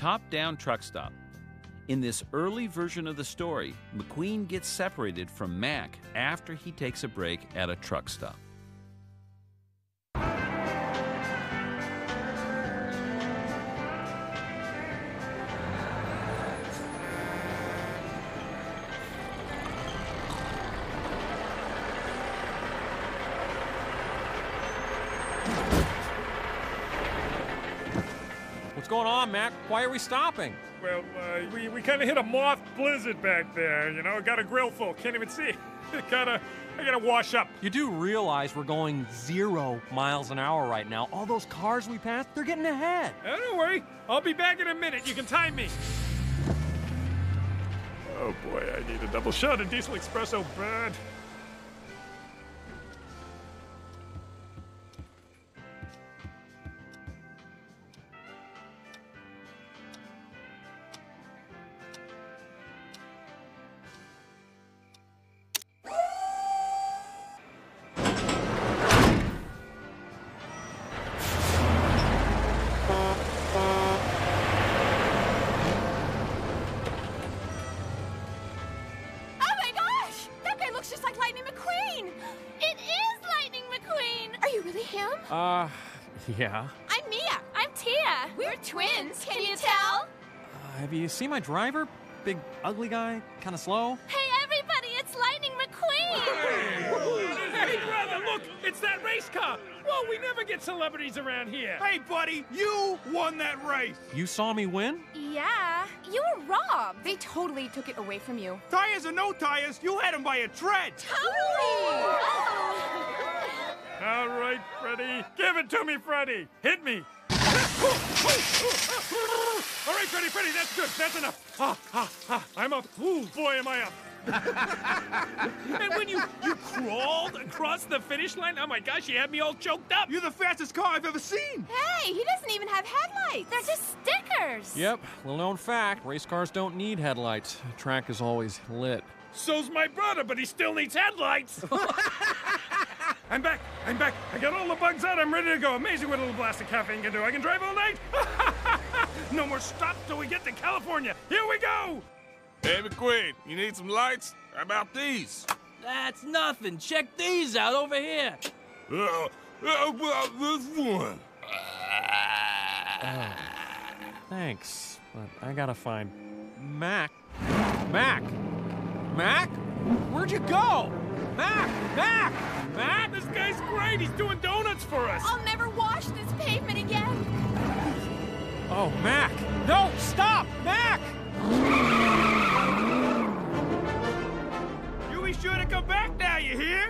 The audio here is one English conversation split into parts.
top down truck stop. In this early version of the story, McQueen gets separated from Mack after he takes a break at a truck stop. What's going on, Mack? Why are we stopping? Well, uh, we, we kind of hit a moth blizzard back there, you know. Got a grill full, can't even see. gotta, I gotta wash up. You do realize we're going zero miles an hour right now. All those cars we passed, they're getting ahead. Uh, don't worry, I'll be back in a minute. You can time me. Oh boy, I need a double shot of diesel espresso bad. Just like Lightning McQueen! It is Lightning McQueen! Are you really him? Uh, yeah. I'm Mia. I'm Tia. We're twins. Can you tell? Uh, have you seen my driver? Big, ugly guy, kind of slow. Hey, everybody! It's Lightning McQueen! Hey, brother, look, it's that race car. Whoa, we never get celebrities around here. Hey, buddy, you won that race. You saw me win? yeah, you were robbed. They totally took it away from you. Tires or no tires, you had him by a tread. Totally! All right, Freddy. Give it to me, Freddy. Hit me. All right, Freddy, Freddy, that's good. That's enough. Ah, ah, ah. I'm up. Ooh, boy, am I up. and when you you crawled across the finish line, oh my gosh, you had me all choked up. You're the fastest car I've ever seen. Hey, he doesn't even have headlights. They're just stickers. Yep, little known fact race cars don't need headlights. Track is always lit. So's my brother, but he still needs headlights. I'm back. I'm back. I got all the bugs out. I'm ready to go. Amazing what a little blast of caffeine can do. I can drive all night. no more stops till we get to California. Here we go. Hey, McQueen, you need some lights? How about these? That's nothing. Check these out over here. Uh, how about this one? Thanks, but I gotta find Mack. Mack! Mack? Where'd you go? Mack! Mack! Mack! This guy's great. He's doing donuts for us. I'll never wash this pavement again. Oh, Mack! No!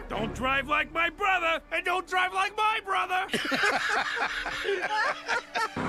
Don't drive like my brother. And don't drive like my brother.